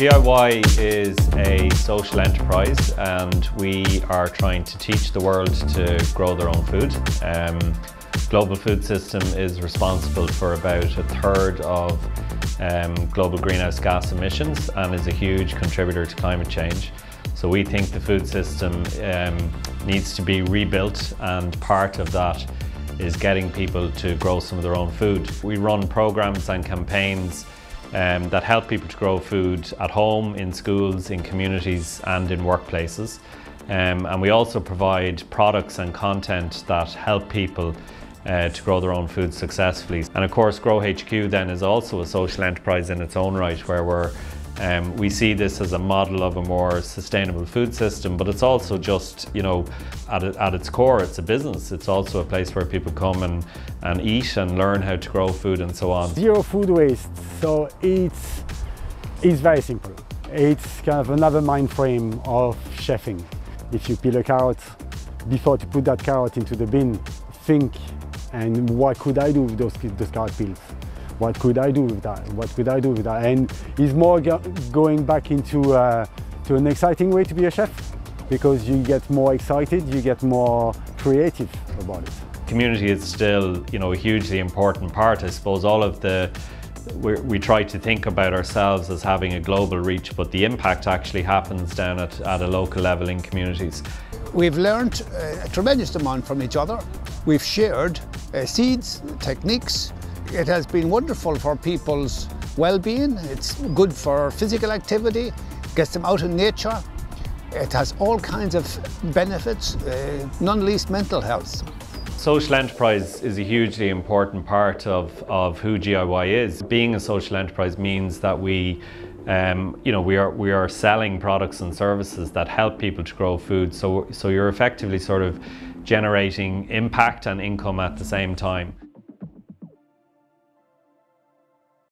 GIY is a social enterprise and we are trying to teach the world to grow their own food. Um, global food system is responsible for about a third of um, global greenhouse gas emissions and is a huge contributor to climate change. So we think the food system um, needs to be rebuilt and part of that is getting people to grow some of their own food. We run programs and campaigns um, that help people to grow food at home, in schools, in communities and in workplaces. Um, and we also provide products and content that help people uh, to grow their own food successfully. And of course Grow HQ then is also a social enterprise in its own right where we're um, we see this as a model of a more sustainable food system, but it's also just, you know, at, at its core, it's a business. It's also a place where people come and, and eat and learn how to grow food and so on. Zero food waste, so it's, it's very simple. It's kind of another mind frame of chefing. If you peel a carrot, before to put that carrot into the bin, think, and what could I do with those, those carrot peels? what could I do with that? What could I do with that? And it's more go going back into uh, to an exciting way to be a chef because you get more excited, you get more creative about it. Community is still, you know, a hugely important part. I suppose all of the we try to think about ourselves as having a global reach, but the impact actually happens down at, at a local level in communities. We've learned a tremendous amount from each other. We've shared uh, seeds, techniques, it has been wonderful for people's well-being. It's good for physical activity, gets them out in nature. It has all kinds of benefits, uh, none least mental health. Social enterprise is a hugely important part of, of who GIY is. Being a social enterprise means that we um, you know, we are, we are selling products and services that help people to grow food. So, so you're effectively sort of generating impact and income at the same time.